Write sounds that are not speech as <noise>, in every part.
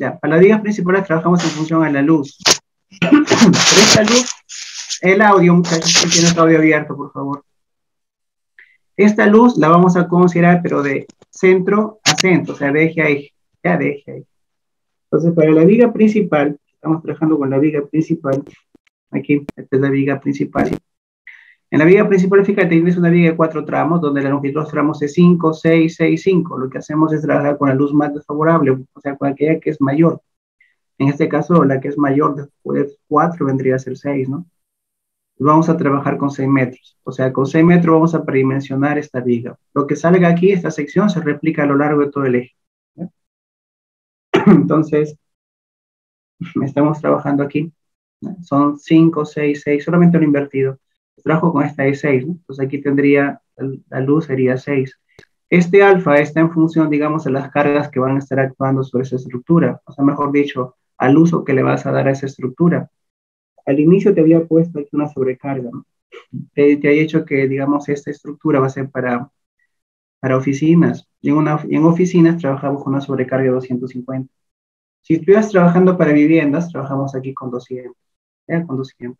Ya, para las vigas principales trabajamos en función a la luz. <coughs> Pero esta luz, el audio, muchachos, que tiene el audio abierto, por favor. Esta luz la vamos a considerar, pero de centro a centro, o sea, de eje a eje. Ya, de eje a eje. Entonces, para la viga principal, estamos trabajando con la viga principal. Aquí, esta es la viga principal. En la viga principal, fíjate, tienes una viga de cuatro tramos, donde la longitud de los tramos es 5, 6, 6, 5. Lo que hacemos es trabajar con la luz más desfavorable, o sea, con aquella que es mayor. En este caso, la que es mayor después de 4 vendría a ser 6, ¿no? Vamos a trabajar con 6 metros. O sea, con 6 metros vamos a predimensionar esta viga. Lo que salga aquí, esta sección, se replica a lo largo de todo el eje. <clears throat> Entonces, estamos trabajando aquí. Son 5, 6, 6, solamente lo invertido trabajo con esta de 6, ¿no? Entonces aquí tendría, la luz sería 6. Este alfa está en función, digamos, de las cargas que van a estar actuando sobre esa estructura, o sea, mejor dicho, al uso que le vas a dar a esa estructura. Al inicio te había puesto aquí una sobrecarga, ¿no? Te, te ha dicho que, digamos, esta estructura va a ser para, para oficinas. Y en, una, en oficinas trabajamos con una sobrecarga de 250. Si estuvieras trabajando para viviendas, trabajamos aquí con 200, ¿eh? con 200.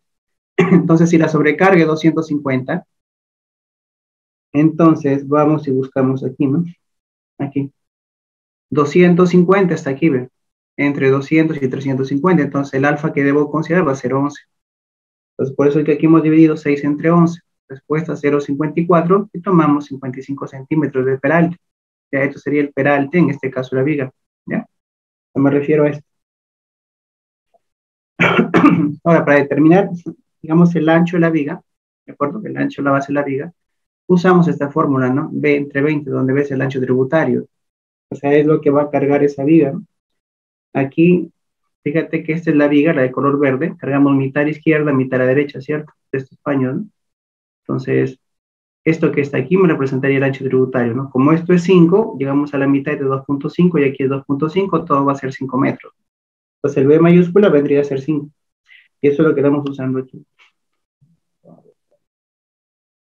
Entonces, si la sobrecarga es 250, entonces vamos y buscamos aquí, ¿no? Aquí. 250 está aquí, ¿ven? Entre 200 y 350. Entonces, el alfa que debo considerar va a ser 11. Entonces, por eso es que aquí hemos dividido 6 entre 11. Respuesta 0,54 y tomamos 55 centímetros de peralte. Ya, esto sería el peralte, en este caso la viga. ¿Ya? me refiero a esto. <coughs> Ahora, para determinar digamos, el ancho de la viga, ¿de acuerdo? El ancho de la base de la viga, usamos esta fórmula, ¿no? B entre 20, donde ves el ancho tributario. O sea, es lo que va a cargar esa viga. Aquí, fíjate que esta es la viga, la de color verde, cargamos mitad a izquierda, mitad a derecha, ¿cierto? De este español, ¿no? Entonces, esto que está aquí me representaría el ancho tributario, ¿no? Como esto es 5, llegamos a la mitad de 2.5 y aquí es 2.5, todo va a ser 5 metros. Entonces el B mayúscula vendría a ser 5. Y eso es lo que estamos usando aquí.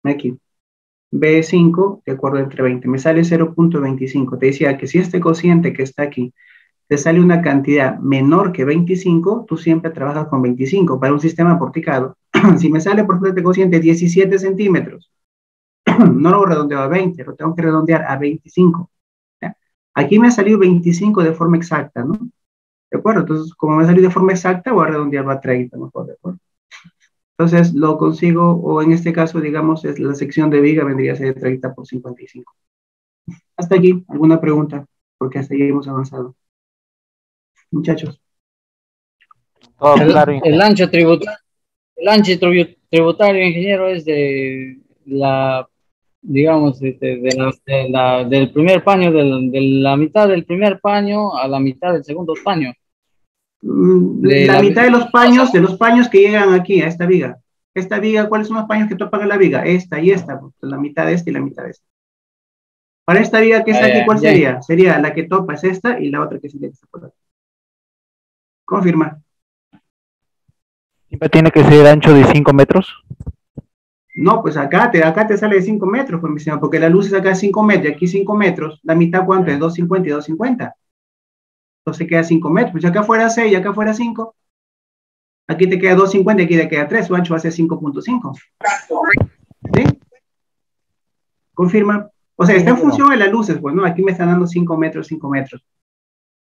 Aquí. B5 de acuerdo entre 20. Me sale 0.25. Te decía que si este cociente que está aquí te sale una cantidad menor que 25, tú siempre trabajas con 25 para un sistema porticado. <clears throat> si me sale, por ejemplo, este cociente 17 centímetros, <clears throat> no lo redondeo a 20, lo tengo que redondear a 25. Aquí me ha salido 25 de forma exacta, ¿no? ¿De acuerdo? Entonces, como me ha salido de forma exacta, voy a redondearlo a 30, mejor, ¿de acuerdo? Entonces, lo consigo, o en este caso, digamos, es la sección de viga vendría a ser de 30 por 55. Hasta aquí, ¿alguna pregunta? Porque hasta ahí hemos avanzado. Muchachos. el, ancho tributario, el ancho tributario, ingeniero, es de la, digamos, de, la, del primer paño, de la mitad del primer paño a la mitad del segundo paño. Mm, la, mitad de los paños, de los paños que llegan aquí a esta viga. Esta viga, ¿cuáles son los paños que topan a la viga? Esta y esta, pues, la mitad de esta y la mitad de esta. Para esta viga que está aquí, ¿cuál sería? Sería la que topa es esta y la otra que sería esta por aquí. Confirma. ¿Siempre tiene que ser ancho de 5 metros? No, pues acá te, acá te sale de 5 metros, pues, porque la luz es acá 5 metros y aquí 5 metros. ¿La mitad cuánto es? 250 y 250 entonces queda 5 metros. Pues acá fuera 6 y acá fuera 5. Aquí te queda 2.50 y aquí te queda 3. Su ancho va a ser 5.5. ¿Sí? Confirma. O sea, está en función de las luces, pues, ¿no? Aquí me están dando 5 metros, 5 metros.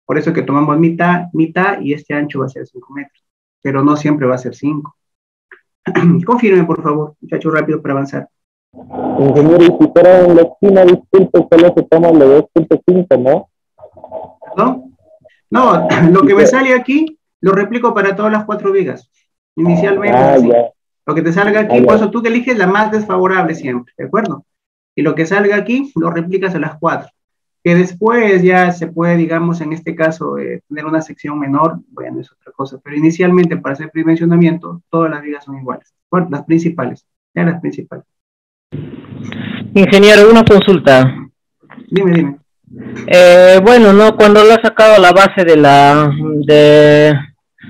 Por eso que tomamos mitad, mitad y este ancho va a ser 5 metros. Pero no siempre va a ser 5. <clears throat> Confirme, por favor, muchachos, rápido para avanzar. Ingeniero, y si fuera en la esquina, disculpe, solo se toma los 2.5, ¿no? ¿Perdón? No, <clears throat> lo que me sale aquí lo replico para todas las cuatro vigas. Inicialmente, ah, lo que te salga aquí, ah, por eso tú que eliges la más desfavorable siempre, ¿de acuerdo? Y lo que salga aquí lo replicas a las cuatro. Que después ya se puede, digamos, en este caso, eh, tener una sección menor, bueno, es otra cosa, pero inicialmente para hacer dimensionamiento, todas las vigas son iguales. Bueno, las principales, ya las principales. Ingeniero, una consulta. Dime, dime. Eh, bueno, no, cuando lo ha sacado la base de la de,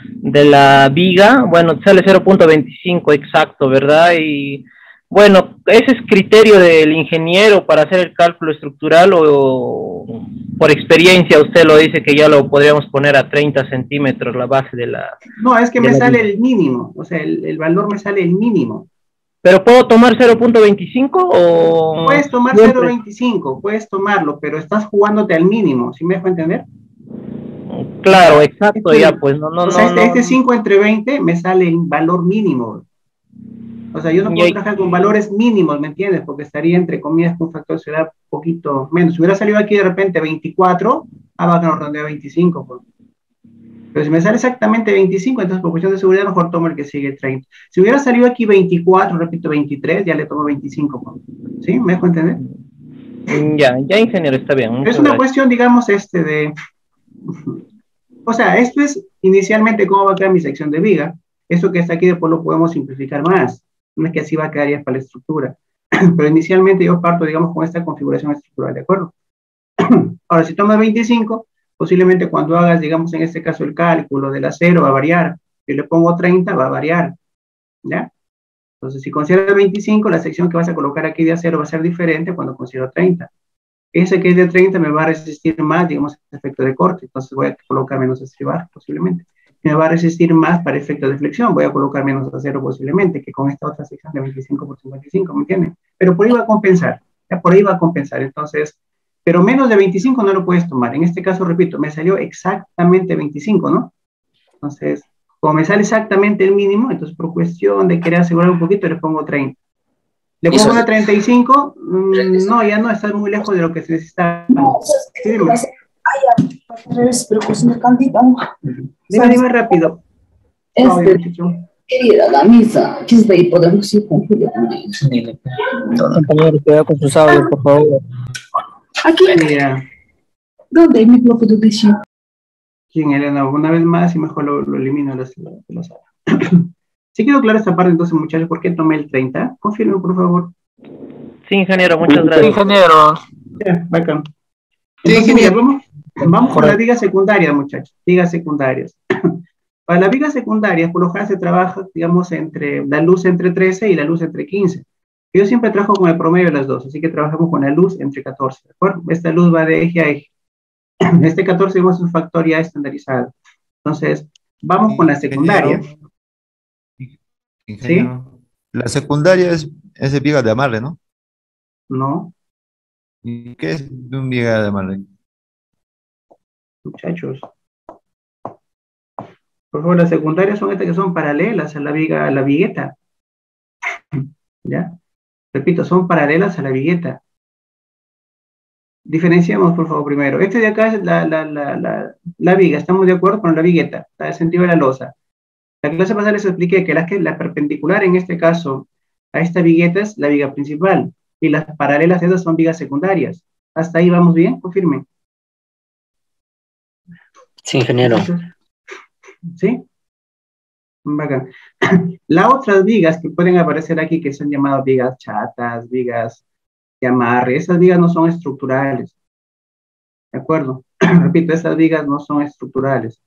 de la viga, bueno, sale 0.25 exacto, ¿verdad? Y Bueno, ¿ese es criterio del ingeniero para hacer el cálculo estructural o por experiencia usted lo dice que ya lo podríamos poner a 30 centímetros la base de la... No, es que me sale el mínimo, o sea, el, el, valor me sale el mínimo. ¿Pero puedo tomar 0.25 o...? Puedes tomar 0.25, puedes tomarlo, pero estás jugándote al mínimo, ¿sí me dejo entender? Claro, exacto, ya, pues no, no, o sea, no. Este, 5 entre 20 me sale en valor mínimo. O sea, yo no puedo trabajar con valores mínimos, ¿me entiendes? Porque estaría entre comillas con un factor de ciudad poquito menos. Si hubiera salido aquí de repente 24, ah, va a redondear 25. Pues. Pero si me sale exactamente 25, entonces por cuestión de seguridad mejor tomo el que sigue 30. Si hubiera salido aquí 24, repito 23, ya le tomo 25. Pues. ¿Sí? ¿Me dejo entender? Ya, ya ingeniero, está bien. Es una gracias. cuestión, digamos, este de... <laughs> O sea, esto es inicialmente cómo va a quedar mi sección de viga. Esto que está aquí después lo podemos simplificar más. No es que así va a quedar ya para la estructura. <clears throat> Pero inicialmente yo parto, digamos, con esta configuración estructural, ¿de acuerdo? <clears throat> Ahora, si tomas 25, posiblemente cuando hagas, digamos, en este caso el cálculo del acero va a variar. Si le pongo 30, va a variar. ¿Ya? Entonces, si considero 25, la sección que vas a colocar aquí de acero va a ser diferente cuando considero 30. Ese que es de 30 me va a resistir más, digamos, el efecto de corte. Entonces voy a colocar menos estribar, posiblemente me va a resistir más para efectos de flexión, voy a colocar menos acero posiblemente que con esta otra sección de 25 por 55, ¿me entienden? Pero por ahí va a compensar, ya por ahí va a compensar, entonces, pero menos de 25 no lo puedes tomar, en este caso, repito, me salió exactamente 25, ¿no? Entonces, como me sale exactamente el mínimo, entonces por cuestión de querer asegurar un poquito, le pongo 30. ¿Le pongo una 35? Mm, no, ya no, está muy lejos de lo que se necesita. Sí, pero pues me cantita. Dime, dime rápido. Este, querida, la misa, chispa y podemos ir con Julia. Compañero, cuidado con sus audios, por favor. Aquí. Mira, ¿Dónde mi propio edición? ¿quién Elena? Una vez más y mejor lo, lo elimino de la, de la sala. ¿Sí quedó clara esta parte entonces, muchachos? ¿Por qué tomé el 30? Confirme, por favor. Sí, ingeniero, muchas gracias. ingeniero. Ya, bacán. Entonces, mira, vamos, vamos con las vigas secundarias, muchachos. Vigas secundarias. <clears throat> Para las vigas secundarias, por lo general se trabaja, digamos, entre la luz entre 13 y la luz entre 15. Yo siempre trabajo con el promedio de las dos, así que trabajamos con la luz entre 14, ¿de acuerdo? Esta luz va de eje a eje. <clears throat> Este 14 es un factor ya estandarizado. Entonces, vamos con la secundaria. Ingeniero, La secundaria es, es de viga de amarre, ¿no? No, ¿Y qué es un viga de amarre? muchachos. Por favor, las secundarias son estas que son paralelas a la viga, a la vigueta. <clears throat> ¿Ya? Repito, son paralelas a la vigueta. Diferenciamos, por favor, primero. Este de acá es la, la, la, la, la viga. ¿Estamos de acuerdo con la vigueta? Está el sentido de la losa. La clase pasada les expliqué que la, que la perpendicular, en este caso, a esta vigueta es la viga principal. Y las paralelas esas son vigas secundarias. ¿Hasta ahí vamos bien? Confirmen. Sí, ingeniero. ¿Sí? <clears throat> Las otras vigas que pueden aparecer aquí, que son llamadas vigas chatas, vigas de amarre, esas vigas no son estructurales. ¿De acuerdo? <clears throat> Repito, esas vigas no son estructurales.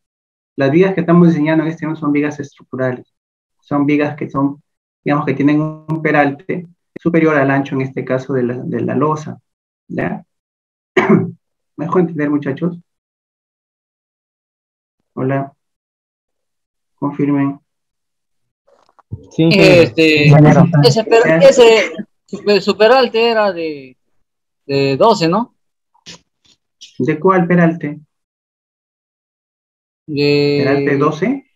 Las vigas que estamos diseñando en este momento son vigas estructurales. Son vigas que son, digamos, que tienen un peralte superior al ancho, en este caso, de la, de la losa. ¿Ya? <clears throat> ¿Me entender, muchachos? Hola. Confirmen. Sí, Este, ese, ese super- superalte era de, de 12, ¿no? ¿De cuál peralte? De, ¿Peralte 12?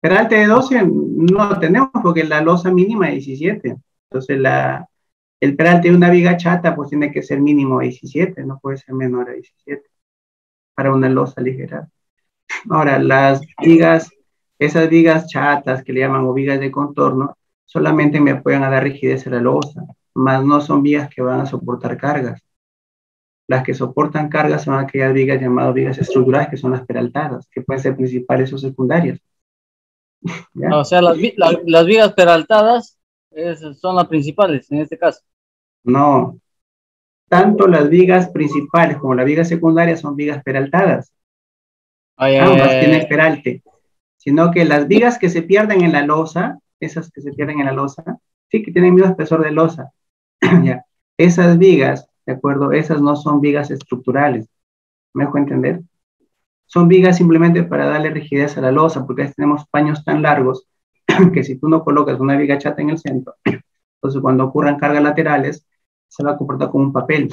Peralte de 12 no tenemos porque la losa mínima es 17. Entonces la, el peralte de una viga chata pues tiene que ser mínimo 17, no puede ser menor a 17 para una losa ligera. Ahora, las vigas, esas vigas chatas que le llaman o vigas de contorno, solamente me apoyan a dar rigidez a la losa, más no son vigas que van a soportar cargas. Las que soportan cargas son aquellas vigas llamadas vigas estructurales, que son las peraltadas, que pueden ser principales o secundarias. <laughs> ¿Ya? o sea, las, la- las vigas peraltadas son las principales en este caso. No. Tanto las vigas principales como las vigas secundarias son vigas peraltadas. Ay, Ambas ay, tienen peralte. Sino que las vigas que se pierden en la losa, esas que se pierden en la losa, Sí, que tienen el mismo espesor de losa. <clears throat> ya. Esas vigas, ¿de acuerdo? Esas no son vigas estructurales. ¿Me dejo entender? Son vigas simplemente para darle rigidez a la losa, porque tenemos paños tan largos <clears throat> que si tú no colocas una viga chata en el centro, <clears throat> entonces cuando ocurran cargas laterales, se va a comportar como un papel.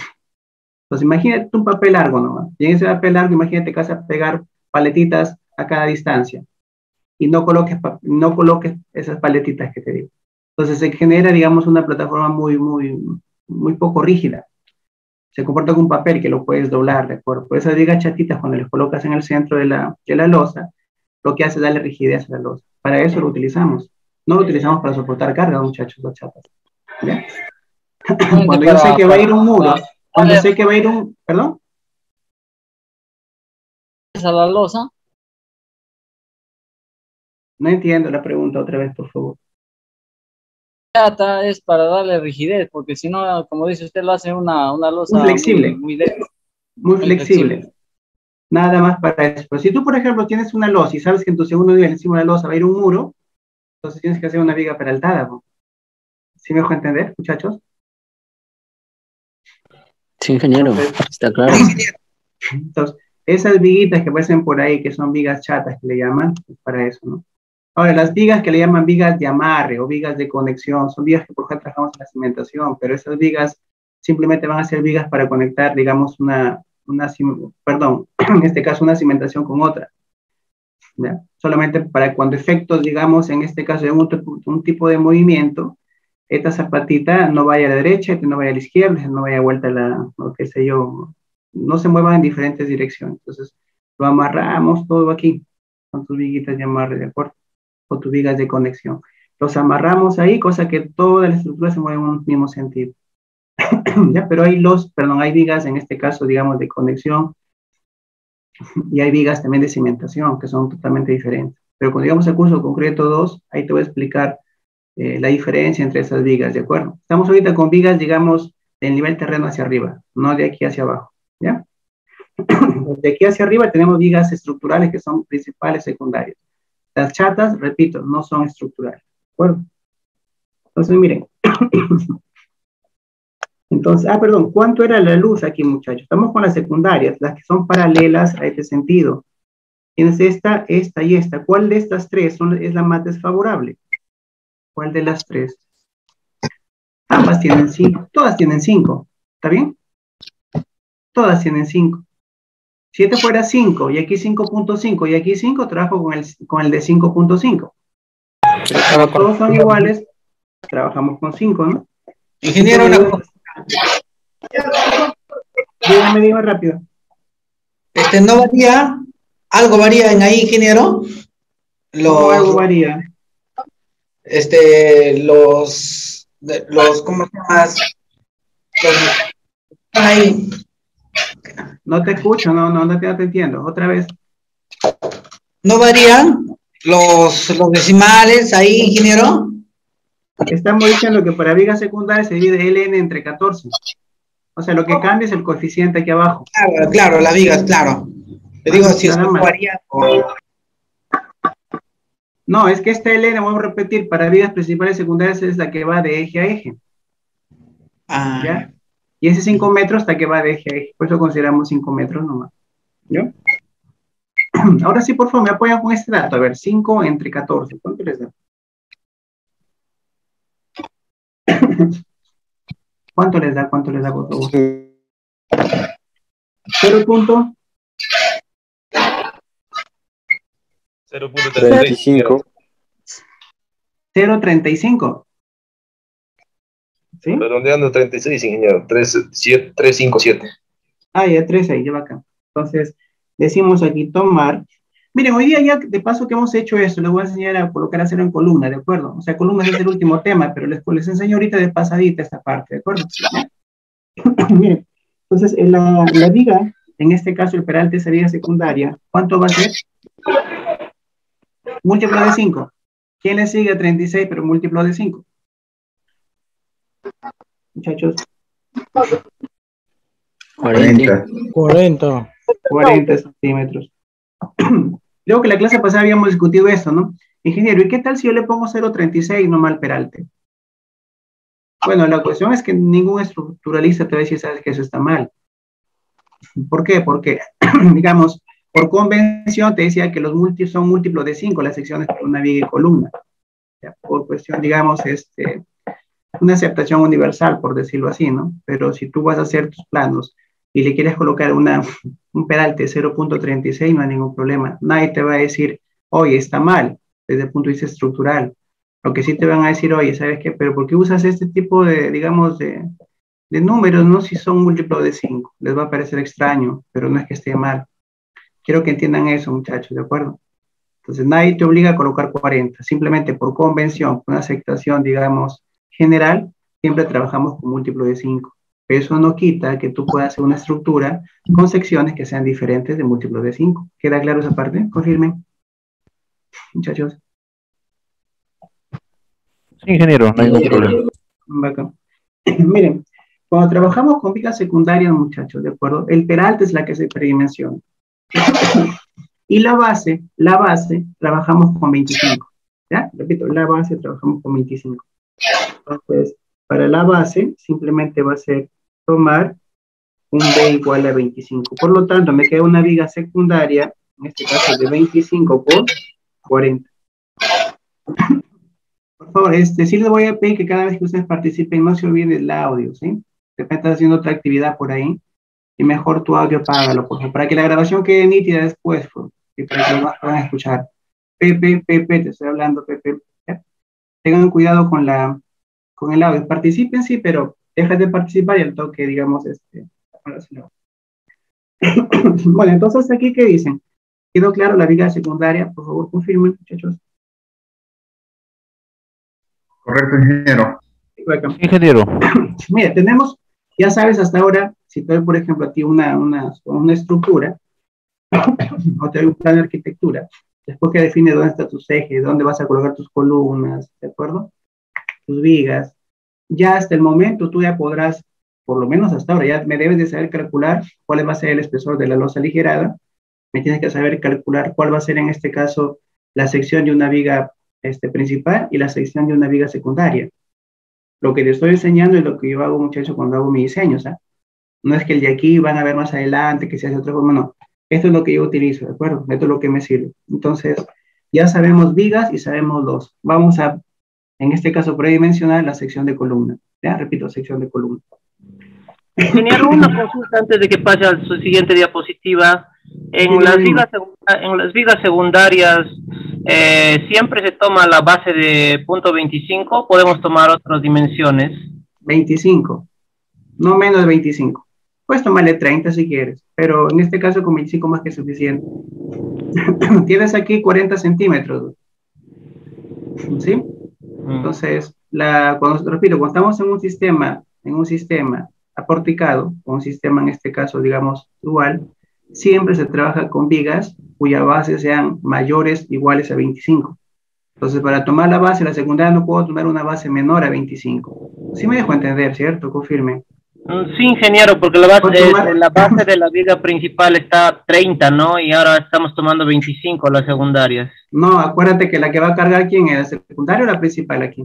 Entonces imagínate un papel largo nomás. Y en ese papel largo, imagínate que vas a pegar paletitas a cada distancia y no coloques, no coloques esas paletitas que te digo. Entonces se genera, digamos, una plataforma muy, muy, muy poco rígida. Se comporta como un papel que lo puedes doblar, ¿de acuerdo? Por esas vigas chatitas, cuando les colocas en el centro de la, de la losa, lo que hace es darle rigidez a la losa. Para eso lo utilizamos. No lo utilizamos para soportar carga, muchachos, las chapas. ¿Ya? Cuando yo sé que va a ir un muro, cuando sé que va a ir un, perdón. a la losa. No entiendo la pregunta otra vez, por favor. Chata es para darle rigidez, porque si no, como dice usted, lo hace una, una losa Muy flexible. Muy, muy débil. Muy flexible. Nada más para eso. Pero si tú, por ejemplo, tienes una losa y sabes que en tu segundo nivel encima de la losa va a ir un muro, entonces tienes que hacer una viga peraltada. ¿no? ¿Sí me dejo entender, muchachos? Sí, ingeniero, está claro. Entonces, esas viguitas que aparecen por ahí, que son vigas chatas que le llaman, es para eso, ¿no? Ahora, las vigas que le llaman vigas de amarre o vigas de conexión, son vigas que por ejemplo trabajamos en la cimentación, pero esas vigas simplemente van a ser vigas para conectar, digamos, una, una perdón, <clears throat> en este caso una cimentación con otra. Solamente para cuando efectos, digamos, en este caso de un, un tipo de movimiento, esta zapatita no vaya a la derecha, no vaya a la izquierda, no vaya a vuelta a la, o qué sé yo, no se muevan en diferentes direcciones. Entonces, lo amarramos todo aquí, con tus viguitas de amarre, ¿de acuerdo? O tus vigas de conexión. Los amarramos ahí, cosa que toda la estructura se mueve en un mismo sentido. <clears throat> ¿Ya? Pero hay los, perdón, hay vigas, en este caso, digamos, de conexión, y hay vigas también de cimentación, que son totalmente diferentes. Pero cuando llegamos al curso concreto 2, ahí te voy a explicar eh, la diferencia entre esas vigas, ¿de acuerdo? Estamos ahorita con vigas, digamos, del nivel terreno hacia arriba, no de aquí hacia abajo, ¿ya? <clears throat> De aquí hacia arriba tenemos vigas estructurales que son principales, secundarias. Las chatas, repito, no son estructurales, ¿de acuerdo? Entonces, miren. <coughs> Entonces, ah, perdón, ¿cuánto era la luz aquí, muchachos? Estamos con las secundarias, las que son paralelas a este sentido. Tienes esta, esta y esta. ¿Cuál de estas tres es la más desfavorable? ¿Cuál de las tres? Ambas tienen cinco, todas tienen cinco, ¿está bien? Todas tienen cinco. Si este fuera 5 y aquí 5.5 y aquí 5, trabajo con el, con el de 5.5. Todos son iguales, trabajamos con 5, ¿no? Ingeniero, una cosa. Dígame, dígame rápido. Este, ¿No varía? ¿Algo varía en ahí, ingeniero? ¿Cómo algo varía? Este, los, los, ¿cómo se llama? Los- ahí. No te escucho, no, no, no te, no te entiendo. Otra vez. ¿No varían los, los decimales ahí, ingeniero? Estamos diciendo que para vigas secundarias se divide LN entre 14. O sea, lo que cambia es el coeficiente aquí abajo. Claro, claro, las vigas, claro. Te digo, si es. No, es que esta LN, vamos a repetir, para vigas principales y secundarias es la que va de eje a eje. Ah, ¿Ya? Y ese 5 metros hasta que va de eje a eje. Por eso consideramos 5 metros nomás. ¿Ya? <clears throat> Ahora sí, por favor, me apoyan con este dato. A ver, 5 entre 14. <clears throat> ¿Cuánto les da? ¿Cuánto les da? ¿Cuánto les da, por favor? 0 punto 0.35. 0.35. ¿Sí? Redondeando 36, ingeniero. 3, 7, 357. Ah, ya tres ahí, lleva acá. Entonces, decimos aquí tomar. Miren, hoy día ya de paso que hemos hecho esto, les voy a enseñar a colocar a cero en columna, ¿de acuerdo? O sea, columnas es el último tema, pero les, les enseño ahorita de pasadita esta parte, ¿de acuerdo? <coughs> Miren, entonces en la, la viga, en este caso el peralte, esa viga secundaria, ¿cuánto va a ser? Múltiplo de 5. ¿Quién le sigue a 36, pero múltiplo de 5? Muchachos. 40. 40. 40 centímetros. <clears throat> Creo que la clase pasada habíamos discutido esto, ¿no? Ingeniero, ¿y qué tal si yo le pongo 0.36 nomás al peralte? Bueno, la cuestión es que ningún estructuralista te va a decir, sabes que eso está mal. ¿Por qué? Porque, <clears throat> digamos, por convención te decía que los múltiplos son múltiplos de 5 las secciones por una viga y columna. Por cuestión, digamos, este, una aceptación universal, por decirlo así, ¿no? Pero si tú vas a hacer tus planos y le quieres colocar una, <laughs> un peralte 0.36, no hay ningún problema. Nadie te va a decir, oye, está mal, desde el punto de vista estructural. Lo que sí te van a decir, oye, ¿sabes qué? Pero ¿por qué usas este tipo de, digamos, de, de números, no? Si son múltiplos de 5, les va a parecer extraño, pero no es que esté mal. Quiero que entiendan eso, muchachos, ¿de acuerdo? Entonces, nadie te obliga a colocar 40, simplemente por convención, por una aceptación, digamos, general, siempre trabajamos con múltiplo de 5. Pero eso no quita que tú puedas hacer una estructura con secciones que sean diferentes de múltiplo de 5. ¿Queda claro esa parte? Confirmen. Muchachos. Sí, ingeniero, no hay ningún problema. <clears throat> Miren, cuando trabajamos con vigas secundarias, muchachos, ¿de acuerdo? El peralte es la que se predimensiona. <clears throat> y la base, la base, trabajamos con 25. ¿Ya? Repito, la base trabajamos con 25. Entonces, para la base, simplemente va a ser tomar un B igual a 25. Por lo tanto, me queda una viga secundaria, en este caso de 25 por 40. Por favor, este, sí les voy a pedir que cada vez que ustedes participen no se olviden del audio, ¿sí? De repente estás haciendo otra actividad por ahí y mejor tu audio págalo, por para que la grabación quede nítida después, y para que demás puedan escuchar. Pepe, Pepe, te estoy hablando, Pepe. Tengan cuidado con la con el audio. Participen, sí, pero dejen de participar y el toque, digamos, este. <coughs> bueno, entonces aquí, ¿qué dicen? ¿Quedó claro la viga secundaria? Por favor, confirmen, muchachos. Correcto, ingeniero. Ingeniero. <coughs> Mira, tenemos, ya sabes hasta ahora, si te doy, por ejemplo, a ti una, una, una estructura, <coughs> o te doy un plan de arquitectura, después que define dónde está tus ejes, dónde vas a colocar tus columnas, ¿de acuerdo? Tus vigas. Ya hasta el momento tú ya podrás, por lo menos hasta ahora, ya me debes de saber calcular cuál va a ser el espesor de la losa aligerada, me tienes que saber calcular cuál va a ser en este caso la sección de una viga este, principal y la sección de una viga secundaria. Lo que te estoy enseñando es lo que yo hago, muchachos, cuando hago mi diseño, ¿sabes? No es que el de aquí van a ver más adelante, que se hace otra forma, no. Esto es lo que yo utilizo, ¿de acuerdo? Esto es lo que me sirve. Entonces, ya sabemos vigas y sabemos dos. Vamos a, en este caso, predimensionar la sección de columna. Ya, repito, sección de columna. Ingeniero, una <coughs> consulta antes de que pase a su siguiente diapositiva. En, las, vigas, en las vigas secundarias, eh, ¿siempre se toma la base de punto 25 podemos tomar otras dimensiones? 25, no menos de 25. Puedes tomarle 30 si quieres, pero en este caso con 25 más que suficiente. <laughs> Tienes aquí 40 centímetros. ¿Sí? Mm. Entonces, la, cuando, repito, cuando estamos en un sistema, en un sistema aporticado, un sistema en este caso, digamos, dual, siempre se trabaja con vigas cuya base sean mayores iguales a 25. Entonces, para tomar la base, la secundaria no puedo tomar una base menor a 25. Sí me dejo entender, ¿cierto? Confirme. Mm, sí, ingeniero, porque la base, la base de la viga principal está 30, ¿no? Y ahora estamos tomando 25 las secundarias. No, acuérdate que la que va a cargar, ¿quién es? ¿La secundaria o la principal aquí?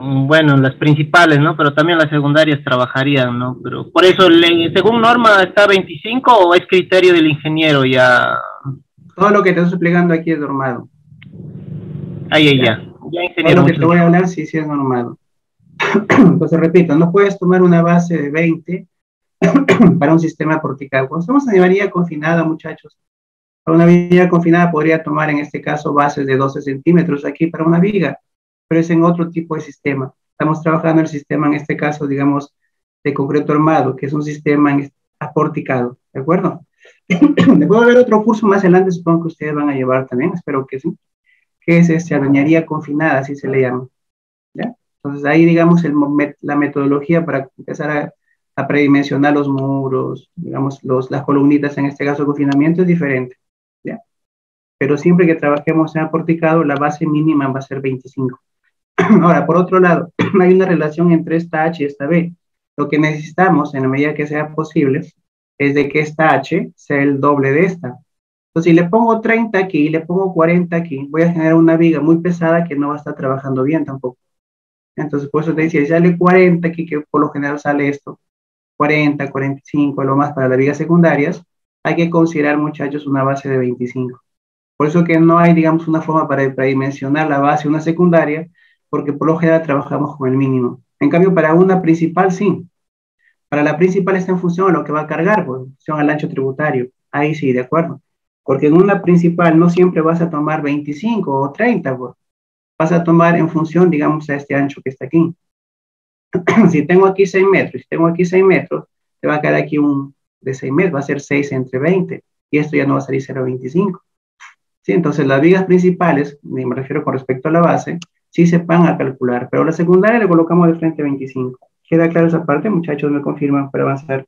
Mm, bueno, las principales, ¿no? Pero también las secundarias trabajarían, ¿no? Pero por eso, según norma, ¿está 25 o es criterio del ingeniero ya? Todo lo que te estoy explicando aquí es normado. Ahí, ahí, ya. Ya, ingeniero. Todo lo que te voy a hablar sí, sí es normado. Entonces, <coughs> repito, no puedes tomar una base de 20 <coughs> para un sistema porticado. Cuando estamos en viga confinada, muchachos, para una viga confinada podría tomar en este caso bases de 12 centímetros aquí para una viga, pero es en otro tipo de sistema. Estamos trabajando el sistema, en este caso, digamos, de concreto armado, que es un sistema aporticado, ¿de acuerdo? <coughs> Después haber otro curso más adelante, supongo que ustedes van a llevar también, espero que sí, que es este, arañaría confinada, así se le llama. Entonces ahí, digamos, el, la metodología para empezar a, a, predimensionar los muros, digamos, los, las columnitas, en este caso confinamiento, es diferente. ¿ya? Pero siempre que trabajemos en aporticado, la base mínima va a ser 25. <clears throat> Ahora, por otro lado, <clears throat> hay una relación entre esta H y esta B. Lo que necesitamos, en la medida que sea posible, es de que esta H sea el doble de esta. Entonces, si le pongo 30 aquí y le pongo 40 aquí, voy a generar una viga muy pesada que no va a estar trabajando bien tampoco. Entonces, por eso te decía, sale 40, aquí que por lo general sale esto, 40, 45, lo más para las vigas secundarias, hay que considerar, muchachos, una base de 25. Por eso que no hay, digamos, una forma para, dimensionar la base una secundaria, porque por lo general trabajamos con el mínimo. En cambio, para una principal, sí. Para la principal está en función a lo que va a cargar, pues, en función al ancho tributario. Ahí sí, de acuerdo. Porque en una principal no siempre vas a tomar 25 o 30, pues. Vas a tomar en función, digamos, a este ancho que está aquí. <clears throat> si tengo aquí 6 metros, si tengo aquí 6 metros, te va a quedar aquí un de 6 metros, va a ser 6 entre 20, y esto ya no va a salir 0,25. ¿Sí? Entonces, las vigas principales, me refiero con respecto a la base, sí se van a calcular, pero la secundaria le colocamos de frente 25. ¿Queda claro esa parte, muchachos? ¿Me confirman para avanzar?